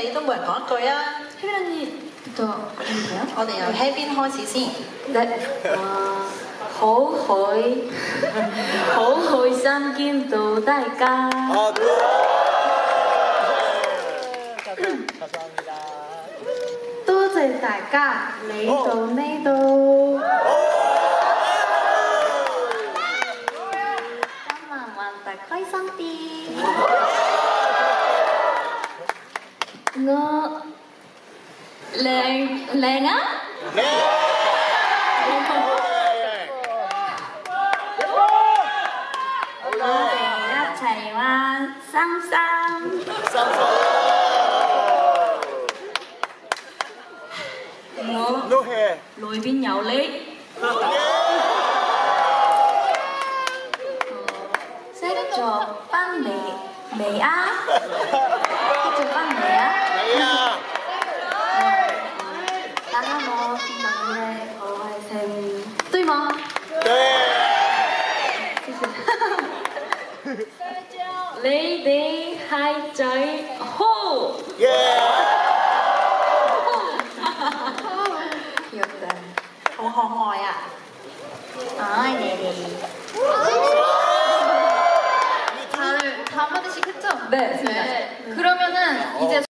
你都冇人讲一句啊！ 혜빈 언니부터 해도 돼요? 我哋由 Kevin 开始先。 네. 아, 好开好开心见到大家。 아, 네. 감사합니다. 多谢大家嚟到呢度。今晚玩得开心啲。 ngơ. Lên lên á sang sang. Sang sang. Ngô. Lô hè. Lùi với nhậu lấy sẽ cho băng lệ mẹ á. 레이 데이 하이 저이 호. 예. 귀엽다. 호호호야. 아 예, 예. 네네. 다들 다한 마디씩 했죠? 네. 네. 그러면은 어. 이제.